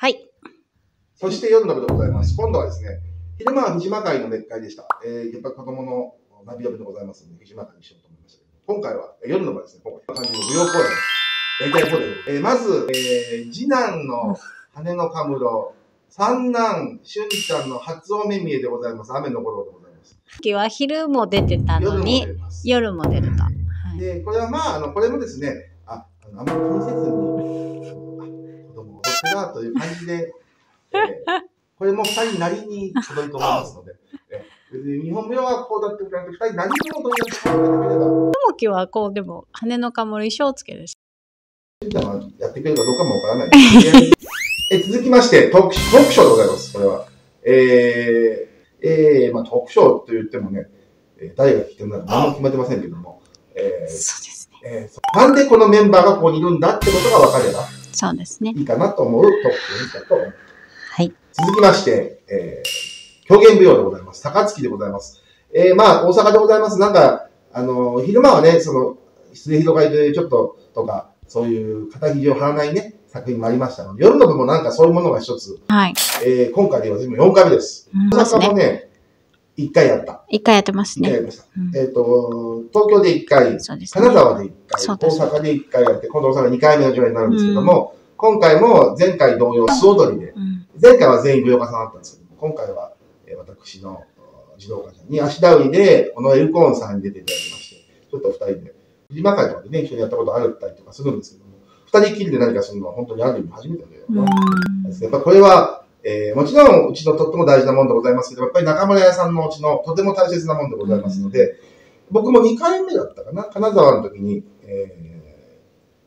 はい。そして夜の部でございます。今度はですね、昼間は藤間会の熱会でした。えー、やっぱり子供のナビ呼びでございますので、藤間会にしようと思いましたけど、今回は、えー夜の部はですね、今回、感じの舞踊公演、やりたい方で、えー、まず、えー、次男の羽のカムロ、三男、俊ちゃんの初お目見えでございます。雨の頃でございます。今は昼も出てたのに。夜も出ると。はい。で、これはまあ、あの、これもですね、あ、あんまり気にせずに、なという感じで、えーこれも二人なりに踊ると思いますので、えー別に日本舞踊はこうだってくれて、二人なりに踊りをしていただければ、ともきはこう、でも、羽のかもる衣装つけるし。やってくれるかどうかもわからないです。え続きまして、トークトークショーでございます、これは。えー、えー、まあトークショーと言ってもね、誰が来てるのか何も決めてませんけども、えーそうですね。えーなんでこのメンバーがここにいるんだってことが分かればそうですね。いいかなと思うトークショーだと思います。はい。続きまして、えー、狂言舞踊でございます。高槻でございます。えー、まあ、大阪でございます。なんか、あの、昼間はね、その、末広がりでちょっと、とか、そういう肩肘を張らないね、作品もありましたので、夜の部もなんかそういうものが一つ、はい。えー、今回で私も4回目です。うん大。阪もね、1回やった。一回やってます1回やね。りました。うんえっ、と、東京で1回、ね。金沢で1回、大阪で1回やって、今度大阪2回目の上演になるんですけども、今回も前回同様、素踊りで、うん。前回は全員舞踊家さんだったんですけども、今回は、えー私のお児童家さんに足田売りで、このエルコーンさんに出ていただきまして、ちょっと二人で、藤間会とかでね、一緒にやったことあるったりとかするんですけども、二人きりで何かするのは本当にある意味初めてのような、うんやっぱこれは、えーもちろんうちのとっても大事なものでございますけど、やっぱり中村屋さんのうちのとても大切なものでございますので、僕も2回目だったかな、金沢の時に、えー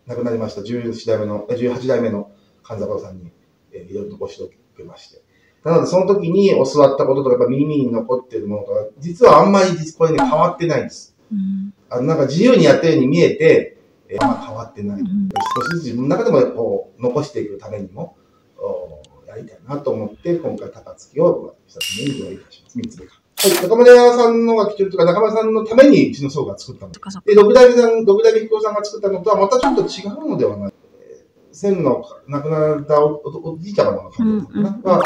亡くなりました17代目の、え18代目の勘三郎さんに、えーいろいろとご指導を受けまして。なので、その時に教わったこととか、やっぱ耳に残っているものとか、実はあんまりこれね、変わってないんです。うんあの、なんか自由にやってるように見えて、えーまあ変わってない。うん少しずつ自分の中でもこう残していくためにもおやりたいなと思って、今回、高槻を一つ目に用意いたします。三つ目か。はい、中村屋さんのが来てるとか、中村さんのためにうちの層が作ったの。で、六代目さん、六代目彦さんが作ったのとはまたちょっと違うのではない。えー千の亡くなったおおおじいちゃまの感じかな、うんうんは、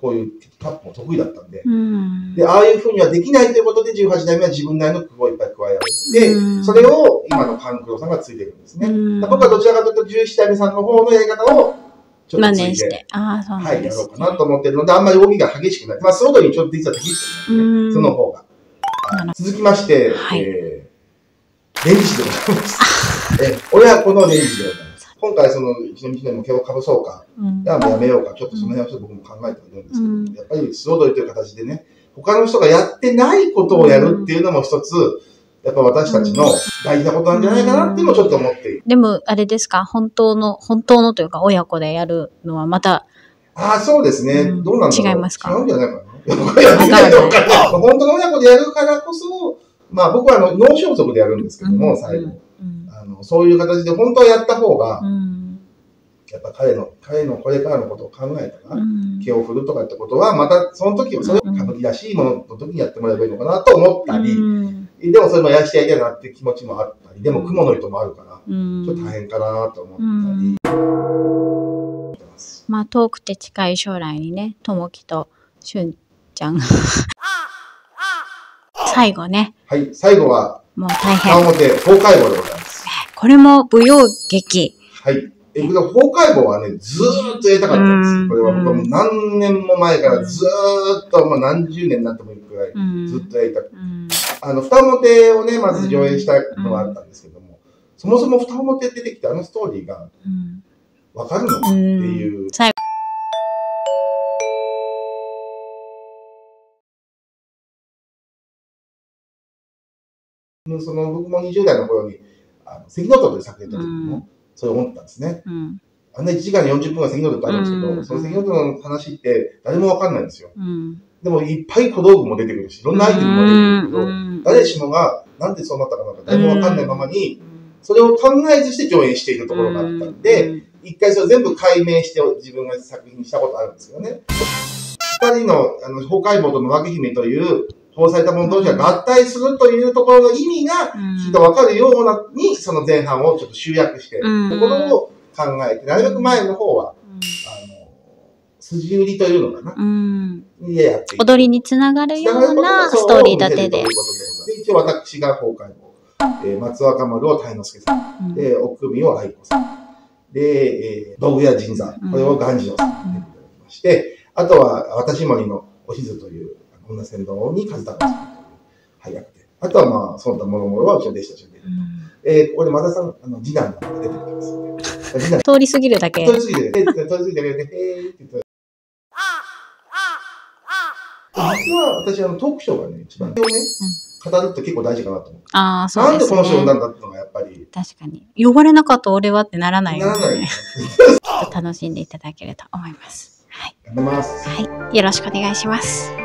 こういうタップも得意だったんで、うん。で、ああいうふうにはできないということで、18代目は自分なりの工夫をいっぱい加えられて、うんそれを今の勘九郎さんがついてるんですね。うん僕はどちらかというと、11代目さんの方のやり方をちょっとついて、真似して。ああ、そうなはい、んですやろうかなと思ってるので、あんまり動きが激しくない。まあ、ソードにちょっと実は適してるので、うんその方が。続きまして、はいえー、レンジでございます。えー、親子のレンジでございます。今回、その、うちの道のりも毛をかぶそうか、うんいや、もうやめようか、ちょっとその辺はちょっと僕も考えてはいるんですけど、うんやっぱり素踊りという形でね、他の人がやってないことをやるっていうのも一つ、やっぱ私たちの大事なことなんじゃないかなっていうのをちょっと思っている。でも、あれですか？本当の、本当のというか、親子でやるのはまた、ああ、そうですね。うんどうなんだろう。違いますか？違うんじゃないかな。本当の親子でやるからこそ、まあ僕はあの、脳装束でやるんですけども、最後。うん。あの、そういう形で本当はやった方が、うん。やっぱ彼の、彼のこれからのことを考えたら、うん毛を振るとかってことは、またその時は、それを歌舞伎らしいものの時にやってもらえばいいのかなと思ったり、うんでもそれもやらしてやりたいなっていう気持ちもあったり、でも雲の糸もあるから、うんちょっと大変かなと思ったり、してまあ、遠くて近い将来にね、ともきとしゅんちゃん。最後ね、はい、最後は、もう大顔変。表、法解剖でございます。これも舞踊劇。はい。え、これ法解剖はね、ずーっとやりたかったんでうんす。これは僕はもう何年も前からずーっと、もう何十年になってもいいくらい、うんずっとやりたくて。うんあの、二表をね、まず上演したのがあったんですけども、そもそも二表出てきてあのストーリーがうんわかるのかっていう。その僕も20代の頃に、あの、関のとという作品やった時も、うそれ思ったんですね。うん。あんな1時間に40分が関のとってあるんですけど、うんその関のとの話って誰もわかんないんですよ。うん。でもいっぱい小道具も出てくるし、いろんなアイテムも出てくるけど、うん誰しもがなんでそうなったかなんか誰もわかんないままに、うんそれを考えずして上演しているところがあったんで、、一回それを全部解明して自分が作品にしたことあるんですけどね。二人の、あの、崩壊棒と野分姫という、法された者同士が合体するというところの意味が、うんきっとわかるような、に、その前半をちょっと集約して、うんところを考えて、なるべく前の方は、うんあの、筋売りというのかな。うん。でやって踊りにつながるようなストーリー立てでそう。いうことで、一応私が崩壊を、えー松若丸を鯛之助さん。うんで、奥組を愛子さん。で、えー道具屋神座。これをガンジロさんに出ていただきまして、あとは、私森のおしずという、女船頭に和孝さんという、はい、役で。あとは、まあ、その他諸々はうちの弟子たちが出ると。えーここで、まださん、あの、次男が出てきますので。次男通り過ぎるだけ。通り過ぎて、で通り過ぎて、で、へーって言って。実は私、あの、トークショーがね、一番、ね、語るって結構大事かなと思う。ああ、そうなんでね。ですこの人を生んだってのが、やっぱり、確かに。呼ばれなかった俺はってならないよならない。ね。きっと楽しんでいただけると思います。はい。やめます。はい。よろしくお願いします。